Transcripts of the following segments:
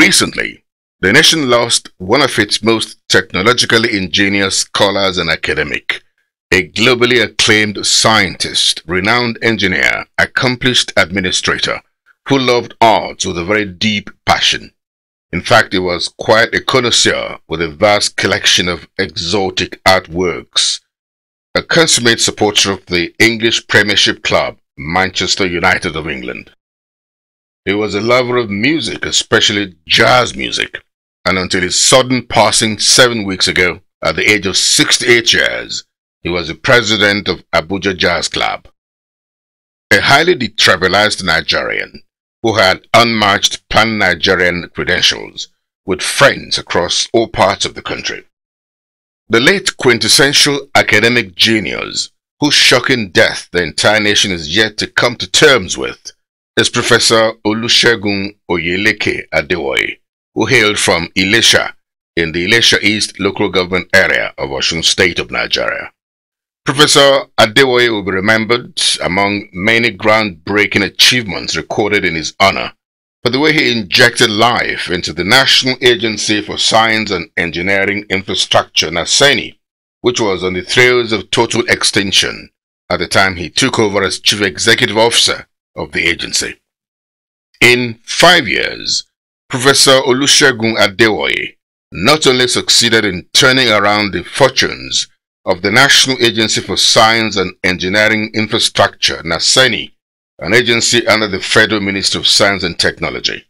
Recently, the nation lost one of its most technologically ingenious scholars and academic, a globally acclaimed scientist, renowned engineer, accomplished administrator, who loved arts with a very deep passion. In fact, he was quite a connoisseur with a vast collection of exotic artworks. A consummate supporter of the English Premiership club, Manchester United of England. He was a lover of music, especially jazz music, and until his sudden passing seven weeks ago, at the age of 68 years, he was the president of Abuja Jazz Club. A highly detribalized Nigerian who had unmatched pan-Nigerian credentials with friends across all parts of the country. The late quintessential academic genius whose shocking death the entire nation is yet to come to terms with is Professor Olusegun Oyeleke Adewoye, who hailed from Ilesha in the Ilesha East local government area of Osun State of Nigeria. Professor Adewoye will be remembered among many groundbreaking achievements recorded in his honor for the way he injected life into the National Agency for Science and Engineering Infrastructure, NASENI, which was on the throes of total extinction at the time he took over as Chief Executive Officer of the agency. In five years, Professor Olusegun Adewoye not only succeeded in turning around the fortunes of the National Agency for Science and Engineering Infrastructure, NASENI, an agency under the Federal Ministry of Science and Technology,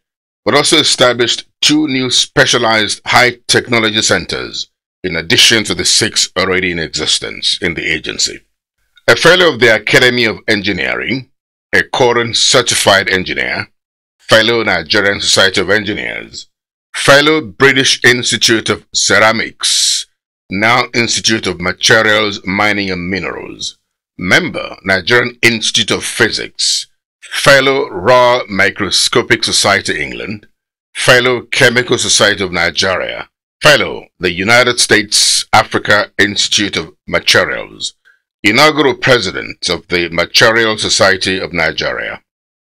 but also established two new specialized high technology centers in addition to the six already in existence in the agency. A fellow of the Academy of Engineering, a current certified engineer, fellow Nigerian Society of Engineers, fellow British Institute of Ceramics, now Institute of Materials, Mining and Minerals, member Nigerian Institute of Physics, fellow Royal Microscopic Society England, fellow Chemical Society of Nigeria, fellow the United States Africa Institute of Materials, inaugural president of the Material Society of Nigeria,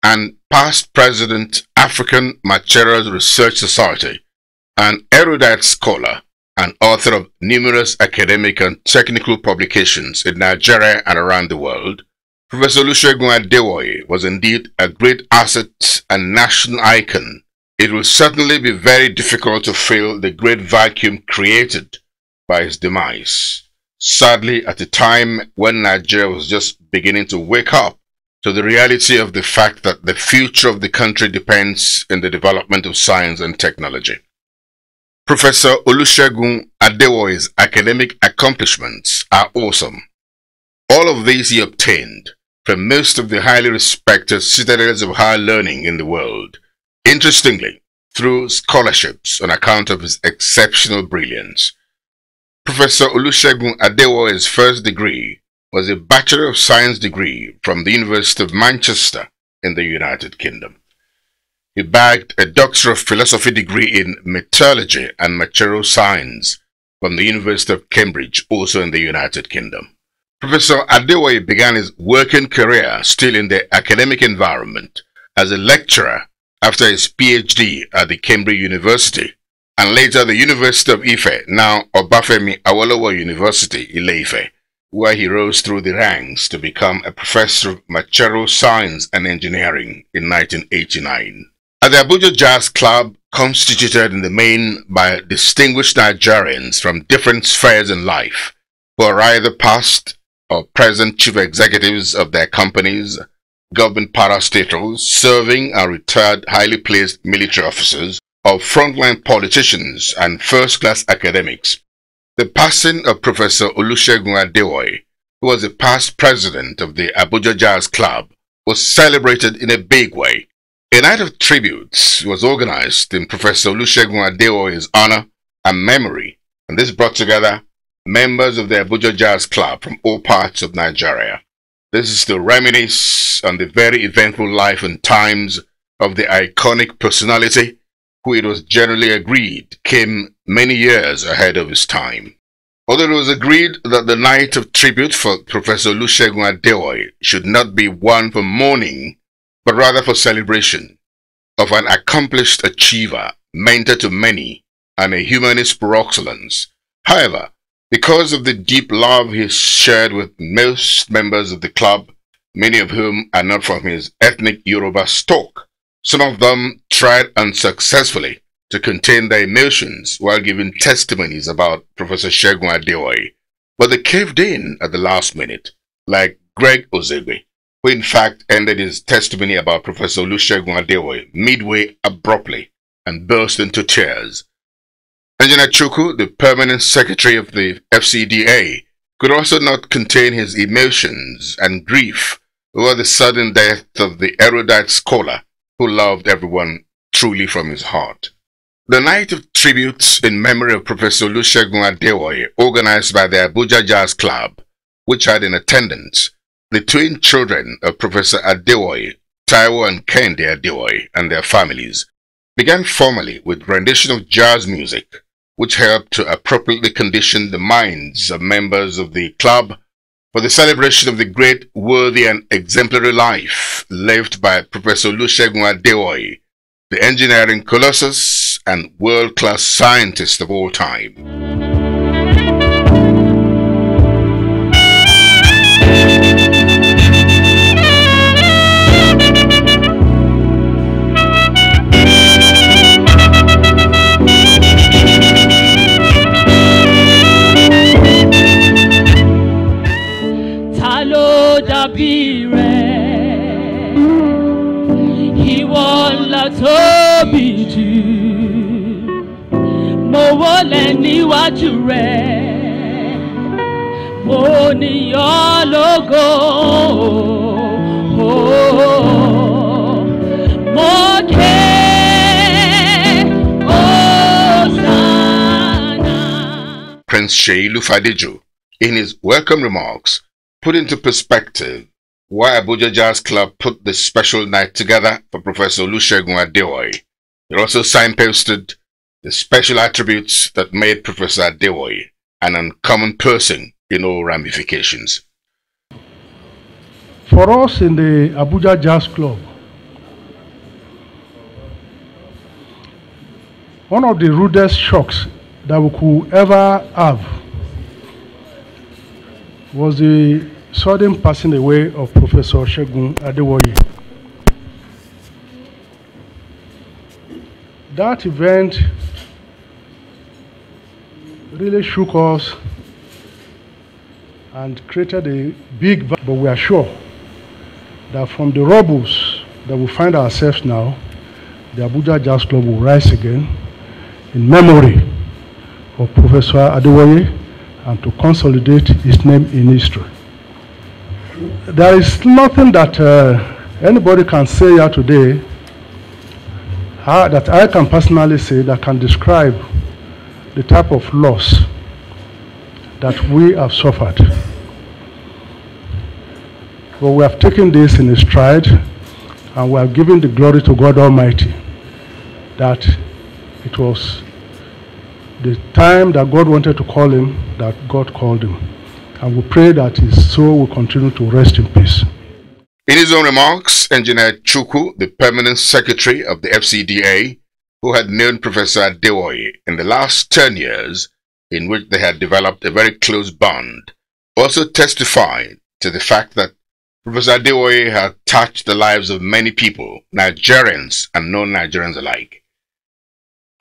and past president African Materials Research Society, an erudite scholar and author of numerous academic and technical publications in Nigeria and around the world, Professor Olusegun Adewoye was indeed a great asset and national icon. It will certainly be very difficult to fill the great vacuum created by his demise. Sadly, at a time when Nigeria was just beginning to wake up to the reality of the fact that the future of the country depends in the development of science and technology. Professor Olusegun Adewoye's academic accomplishments are awesome. All of these he obtained from most of the highly respected citadels of higher learning in the world, interestingly, through scholarships on account of his exceptional brilliance. Professor Olusegun Adewoye's first degree was a Bachelor of Science degree from the University of Manchester in the United Kingdom. He bagged a Doctor of Philosophy degree in Metallurgy and Material Science from the University of Cambridge, also in the United Kingdom. Professor Adewoye began his working career still in the academic environment as a lecturer after his PhD at the Cambridge University and later the University of Ife, now Obafemi Awolowo University, Ile-Ife, where he rose through the ranks to become a professor of material science and engineering in 1989. At the Abuja Jazz Club, constituted in the main by distinguished Nigerians from different spheres in life, who are either past or present chief executives of their companies, government parastatals, serving and retired highly placed military officers, or frontline politicians and first-class academics. The passing of Professor Olusegun Adewoye, who was the past president of the Abuja Jazz Club, was celebrated in a big way a night of tributes was organized in Professor Olusegun Adewoye's honor and memory, and this brought together members of the Abuja Jazz Club from all parts of Nigeria. This is to reminisce on the very eventful life and times of the iconic personality who it was generally agreed came many years ahead of his time. Although it was agreed that the night of tribute for Professor Olusegun Adewoye should not be one for mourning but rather for celebration of an accomplished achiever, mentor to many, and a humanist par excellence. However, because of the deep love he shared with most members of the club, many of whom are not from his ethnic Yoruba stock, some of them tried unsuccessfully to contain their emotions while giving testimonies about Professor Shegun Adewoye, but they caved in at the last minute, like Greg Ozegbe, who in fact ended his testimony about Professor Olusegun Adewoye midway abruptly and burst into tears. Engineer Chuku, the permanent secretary of the FCDA, could also not contain his emotions and grief over the sudden death of the erudite scholar who loved everyone truly from his heart. The night of tributes in memory of Professor Olusegun Adewoye, organized by the Abuja Jazz Club, which had in attendance the twin children of Professor Adewoye, Taiwo and Kehinde Adewoye, and their families, began formally with rendition of jazz music, which helped to appropriately condition the minds of members of the club for the celebration of the great, worthy, and exemplary life lived by Professor Olusegun Adewoye, the engineering colossus and world-class scientist of all time. Ké Hosanna. Prince Sheilu Fadejo, in his welcome remarks, put into perspective why Abuja Jazz Club put this special night together for Professor Olusegun Adewoye. It also signposted the special attributes that made Professor Adewoye an uncommon person in all ramifications. For us in the Abuja Jazz Club, one of the rudest shocks that we could ever have was the sudden passing away of Professor Shegun Adewoye. That event really shook us and created a big, but we are sure that from the rubbles that we find ourselves now, the Abuja Jazz Club will rise again in memory of Professor Adewoye and to consolidate his name in history. There is nothing that uh, anybody can say here today uh, that I can personally say that can describe the type of loss that we have suffered. But we have taken this in stride and we have given the glory to God Almighty that it was the time that God wanted to call him that God called him. And we pray that his soul will continue to rest in peace. In his own remarks, Engineer Chuku, the permanent secretary of the FCDA, who had known Professor Adewoye in the last 10 years, in which they had developed a very close bond, also testified to the fact that Professor Adewoye had touched the lives of many people, Nigerians and non-Nigerians alike.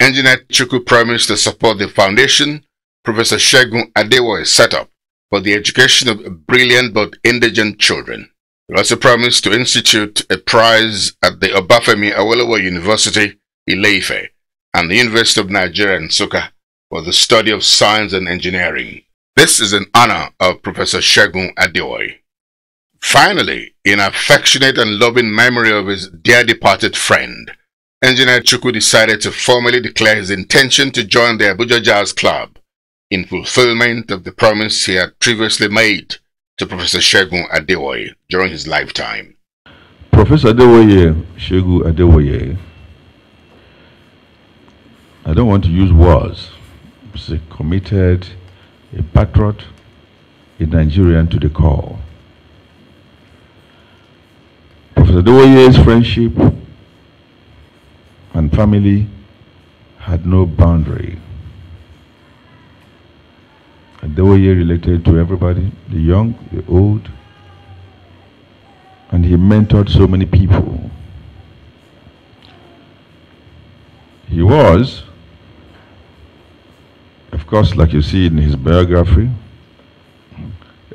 Engineer Chuku promised to support the foundation Professor Shegun Adewoye set up for the education of brilliant but indigent children. He also promised to institute a prize at the Obafemi Awolowo University Ileife, and the University of Nigeria Nsukka for the study of science and engineering. This is in honor of Professor Shegun Adewoye. Finally, in affectionate and loving memory of his dear departed friend, Engineer Chuku decided to formally declare his intention to join the Abuja Jazz Club in fulfillment of the promise he had previously made to Professor Shegun Adewoye during his lifetime. Professor Adewoye, Shegun Adewoye, I don't want to use words. He's a committed, a patriot, a Nigerian to the core. Professor Adewoye's friendship and family had no boundary. Were related to everybody, the young, the old. And he mentored so many people. He was, of course, like you see in his biography,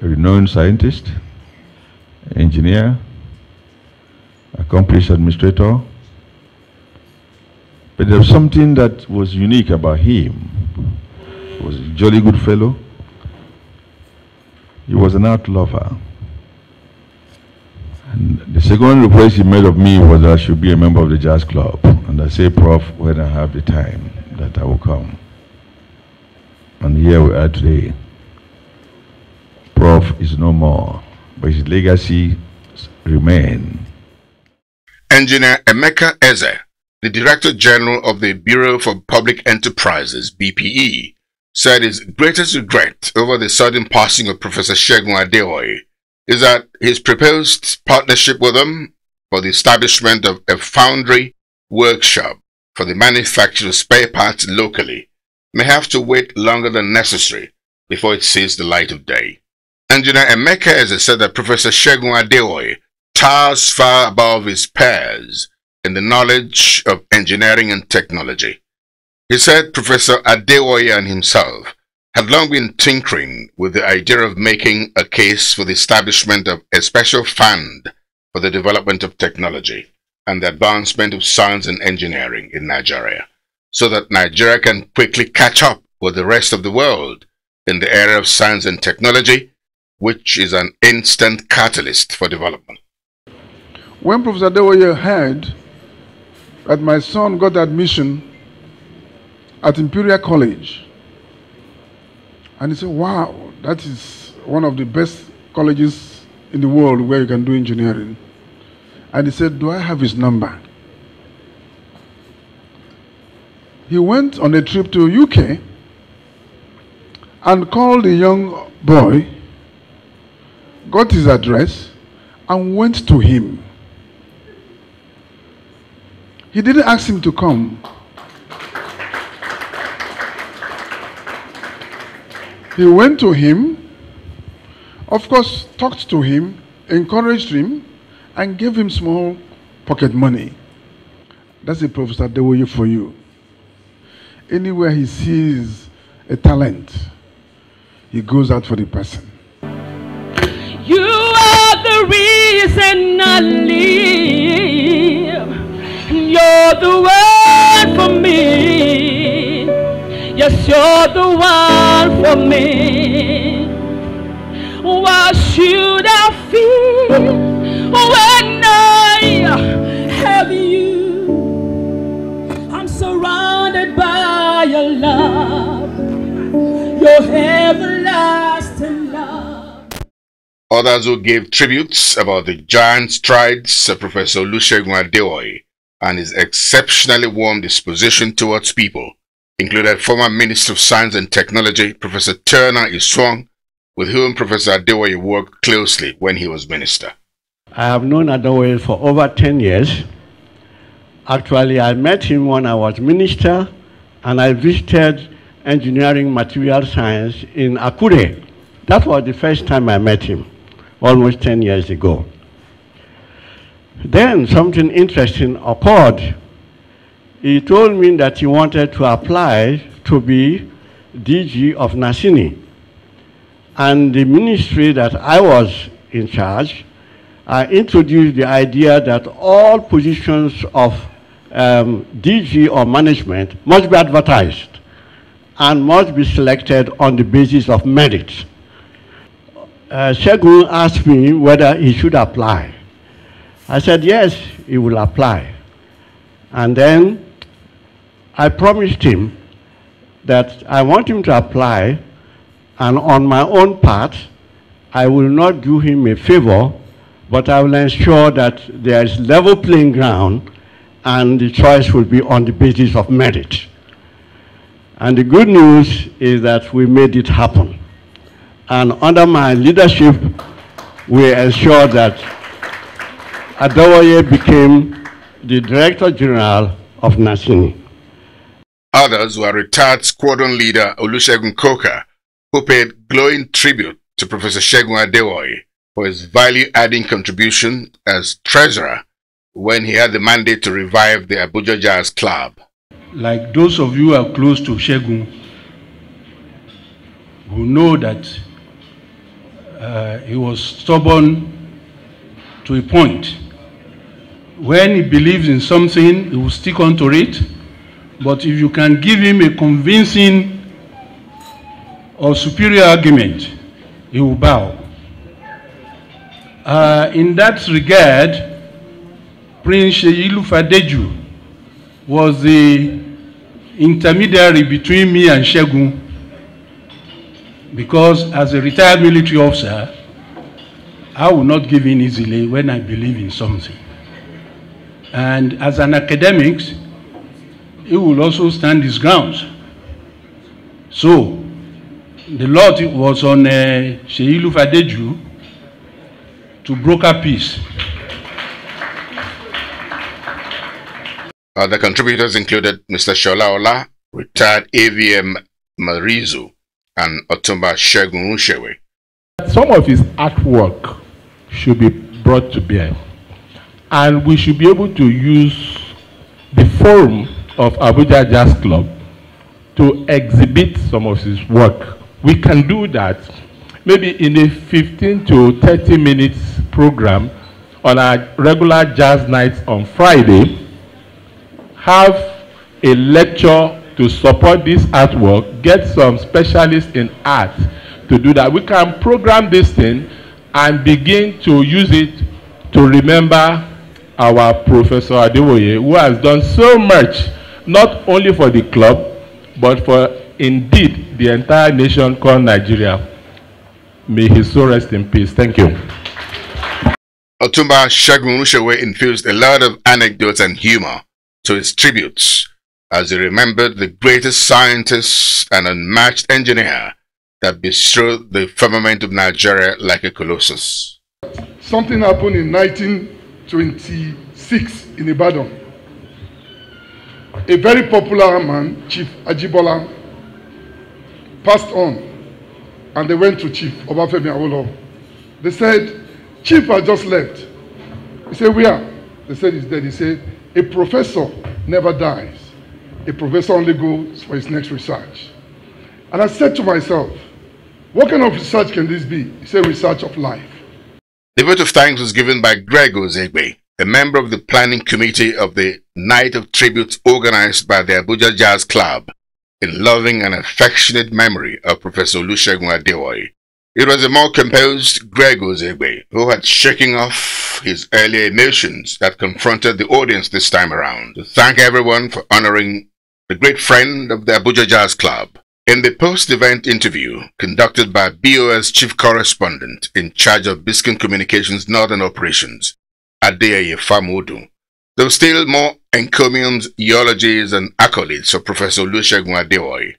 a renowned scientist, engineer, accomplished administrator. But there was something that was unique about him. He was a jolly good fellow. He was an art lover. And the second request he made of me was that I should be a member of the jazz club. And I say, Prof, when I have the time, that I will come. And here we are today. Prof is no more, but his legacy remains. Engineer Emeka Eze, the Director General of the Bureau for Public Enterprises, BPE, said his greatest regret over the sudden passing of Professor Segun Adewoye is that his proposed partnership with him for the establishment of a foundry workshop for the manufacture of spare parts locally may have to wait longer than necessary before it sees the light of day. Engineer Emeka Eze said that Professor Segun Adewoye towers far above his peers in the knowledge of engineering and technology. He said Professor Adewoye and himself had long been tinkering with the idea of making a case for the establishment of a special fund for the development of technology and the advancement of science and engineering in Nigeria, so that Nigeria can quickly catch up with the rest of the world in the area of science and technology, which is an instant catalyst for development. When Professor Adewoye heard that my son got admission at Imperial College, and he said, Wow, that is one of the best colleges in the world where you can do engineering. And he said, Do I have his number? He went on a trip to UK and called the young boy, got his address, and went to him. He didn't ask him to come. He went to him, of course, talked to him, encouraged him, and gave him small pocket money. That's a Professor Adewoye for you. Anywhere he sees a talent, he goes out for the person. You are the reason I live. You're the word for me. Yes, you're the one for me. What should I feel when I have you? I'm surrounded by your love, your everlasting love. Others who gave tributes about the giant strides of Professor Olusegun Adewoye and his exceptionally warm disposition towards people included former Minister of Science and Technology Professor Turner Isoun, with whom Professor Adewoye worked closely when he was minister. I have known Adewoye for over 10 years. Actually, I met him when I was minister and I visited engineering material science in Akure. That was the first time I met him, almost 10 years ago. Then something interesting occurred. He told me that he wanted to apply to be DG of NASENI. And the ministry that I was in charge, I introduced the idea that all positions of um, DG or management must be advertised and must be selected on the basis of merit. Uh, Shegun asked me whether he should apply. I said, yes, he will apply. And then I promised him that I want him to apply, and on my own part, I will not do him a favor, but I will ensure that there is level playing ground and the choice will be on the basis of merit. And the good news is that we made it happen. And under my leadership, we ensured that Adewoye became the Director General of NASENI. Others were retired squadron leader Olusegun Koka, who paid glowing tribute to Professor Shegun Adewoye for his value-adding contribution as treasurer when he had the mandate to revive the Abuja Jazz Club. Like those of you who are close to Shegun, who know that uh, he was stubborn to a point. When he believes in something, he will stick on to it. But if you can give him a convincing or superior argument, he will bow. Uh, in that regard, Prince Sheyilu Fadeju was the intermediary between me and Shegun because as a retired military officer, I will not give in easily when I believe in something. And as an academic, he will also stand his grounds. So, the Lord was on uh, Sheilu Fadeju to broker peace. Other contributors included Mr. Shola Ola, retired AVM Marizu, and Otumba Shegun Unshewe. Some of his artwork should be brought to bear. And we should be able to use the forum of Abuja Jazz Club to exhibit some of his work. We can do that maybe in a 15 to 30 minutes program on our regular jazz nights on Friday. Have a lecture to support this artwork, get some specialists in art to do that. We can program this thing and begin to use it to remember our Professor Adewoye, who has done so much, not only for the club, but for indeed the entire nation called Nigeria. May his soul rest in peace. Thank you. Otumba Shagun Ushewe infused a lot of anecdotes and humor to his tributes as he remembered the greatest scientist and unmatched engineer that bestrode the firmament of Nigeria like a colossus. Something happened in 1926 in Ibadan. A very popular man, Chief Ajibola, passed on and they went to Chief Obafemi Awolowo. They said, Chief has just left. He said, where? They said he's dead. He said, a professor never dies. A professor only goes for his next research. And I said to myself, what kind of research can this be? He said, research of life. The vote of thanks was given by Greg Ozegbe, a member of the planning committee of the Night of Tributes organized by the Abuja Jazz Club in loving and affectionate memory of Professor Olusegun Adewoye. It was a more composed Greg Ozegbe who had shaken off his earlier emotions that confronted the audience this time around to thank everyone for honoring the great friend of the Abuja Jazz Club. In the post-event interview conducted by BOS Chief Correspondent in charge of Biskin Communications Northern Operations, Adeyeye Famodu, there were still more encomiums, eulogies, and accolades for Professor Olusegun Adewoye.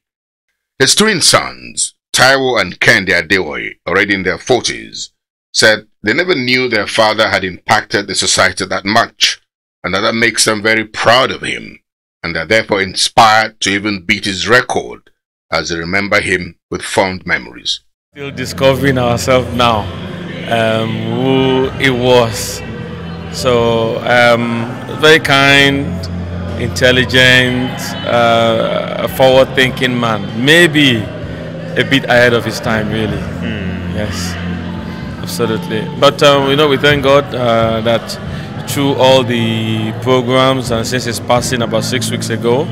His twin sons, Taiwo and Kehinde Adewoye, already in their 40s, said they never knew their father had impacted the society that much, and that that makes them very proud of him, and are therefore inspired to even beat his record as they remember him with fond memories. Still discovering ourselves now, um, who he was. So, um, very kind, intelligent, uh, forward-thinking man. Maybe a bit ahead of his time, really. Yes, absolutely. But um, you know, we thank God uh, that through all the programs and since his passing about six weeks ago,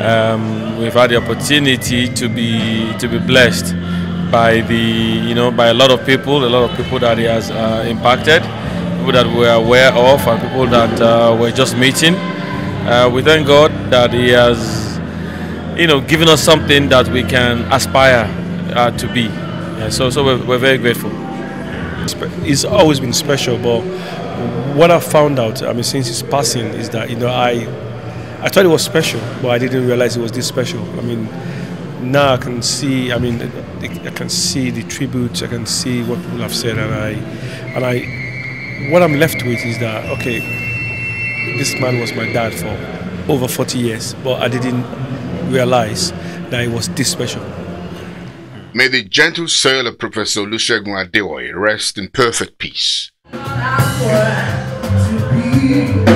um, we've had the opportunity to be to be blessed by the you know by a lot of people, a lot of people that he has uh, impacted, people that we're aware of, and people that uh, we're just meeting. Uh, we thank God that He has you know given us something that we can aspire uh, to be. Yeah, so so we're, we're very grateful. It's always been special, but what I found out, I mean, since his passing, is that you know I, I thought it was special, but I didn't realize it was this special. I mean, now I can see, I mean, I can see the tributes, I can see what people have said, and I, and I, what I'm left with is that okay, this man was my dad for over 40 years, but I didn't realize that it was this special. May the gentle soul of Professor Olusegun Adewoye rest in perfect peace. to be